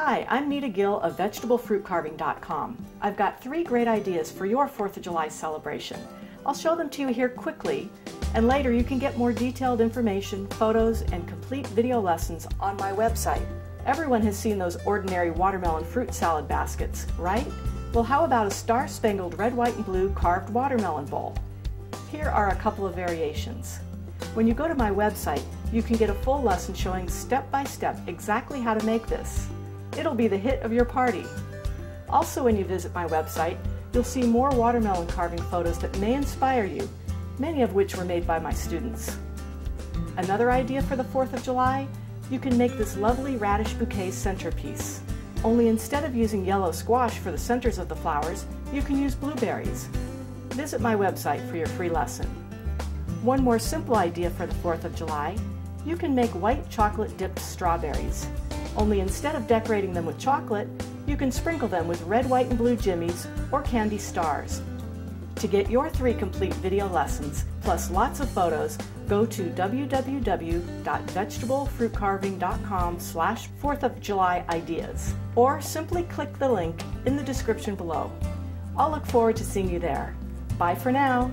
Hi, I'm Nita Gill of VegetableFruitCarving.com. I've got three great ideas for your 4th of July celebration. I'll show them to you here quickly, and later you can get more detailed information, photos, and complete video lessons on my website. Everyone has seen those ordinary watermelon fruit salad baskets, right? Well, how about a star-spangled red, white, and blue carved watermelon bowl? Here are a couple of variations. When you go to my website, you can get a full lesson showing step by step exactly how to make this. It'll be the hit of your party. Also, when you visit my website, you'll see more watermelon carving photos that may inspire you, many of which were made by my students. Another idea for the 4th of July? You can make this lovely radish bouquet centerpiece. Only instead of using yellow squash for the centers of the flowers, you can use blueberries. Visit my website for your free lesson. One more simple idea for the 4th of July, you can make white chocolate dipped strawberries. Only instead of decorating them with chocolate, you can sprinkle them with red, white, and blue jimmies or candy stars. To get your three complete video lessons, plus lots of photos, go to www.vegetablefruitcarving.com slash 4th of July ideas, or simply click the link in the description below. I'll look forward to seeing you there. Bye for now.